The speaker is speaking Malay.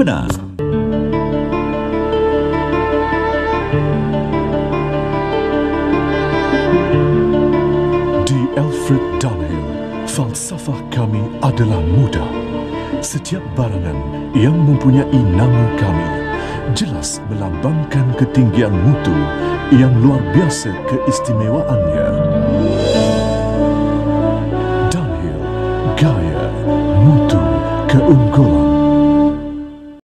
benar. Di Alfred Dunhill, falsafah kami adalah muda. Setiap barangan yang mempunyai nama kami jelas melambangkan ketinggian mutu yang luar biasa keistimewaannya. Dunhill, gaya, mutu, keunggulan.